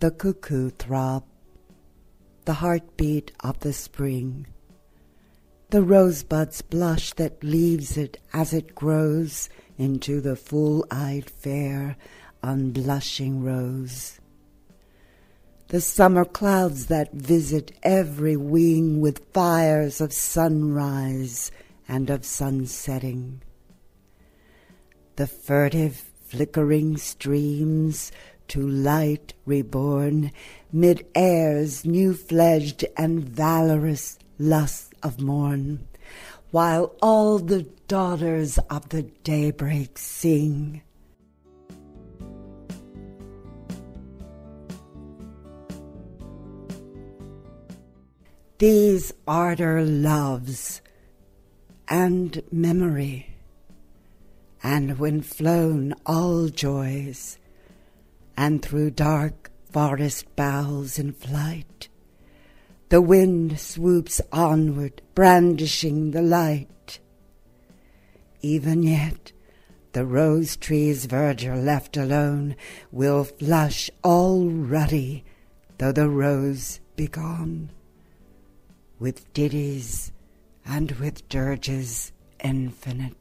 the cuckoo throb, the heartbeat of the spring, the rosebud's blush that leaves it as it grows into the full-eyed fair, unblushing rose. The summer clouds that visit every wing with fires of sunrise and of sunsetting. The furtive flickering streams to light reborn mid air's new fledged and valorous lust of morn, while all the daughters of the daybreak sing. These ardor loves and memory, and when flown all joys, and through dark forest boughs in flight, the wind swoops onward, brandishing the light. Even yet, the rose tree's verdure left alone will flush all ruddy, though the rose be gone, with ditties and with dirges infinite.